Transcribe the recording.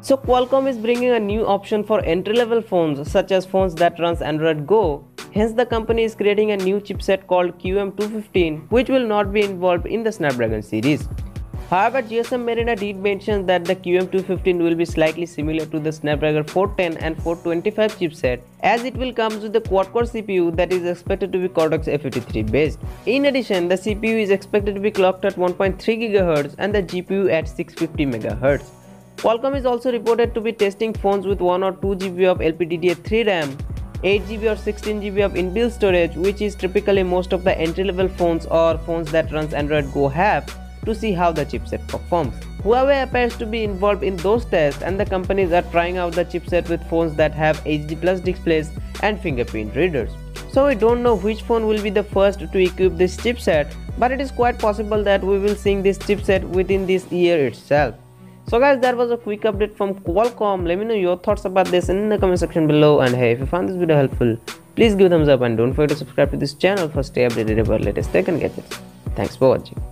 So Qualcomm is bringing a new option for entry-level phones such as phones that runs Android Go. Hence the company is creating a new chipset called QM215 which will not be involved in the Snapdragon series. However, GSMArena did mention that the QM215 will be slightly similar to the Snapdragon 410 and 425 chipset as it will come with the quad-core CPU that is expected to be Cortex A53 based. In addition, the CPU is expected to be clocked at 1.3 GHz and the GPU at 650 MHz. Qualcomm is also reported to be testing phones with 1 or 2 GB of LPDDR3 RAM 8 GB or 16 GB of inbuilt storage which is typically most of the entry level phones or phones that runs Android Go have to see how the chipset performs. Huawei appears to be involved in those tests and the companies are trying out the chipset with phones that have HD plus displays and fingerprint readers. So we don't know which phone will be the first to equip this chipset but it is quite possible that we will see this chipset within this year itself. So guys that was a quick update from Qualcomm. Let me know your thoughts about this in the comment section below and hey if you found this video helpful please give a thumbs up and don't forget to subscribe to this channel for stay updated about latest tech and gadgets. Thanks for watching.